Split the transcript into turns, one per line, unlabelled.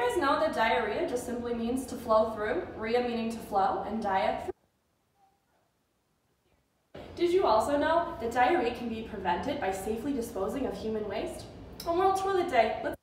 guys know that diarrhea just simply means to flow through, rhea meaning to flow, and dia through? Did you also know that diarrhea can be prevented by safely disposing of human waste? On World Toilet Day, let's